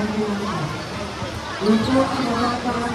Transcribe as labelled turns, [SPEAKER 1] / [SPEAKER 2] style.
[SPEAKER 1] yan. Yun po.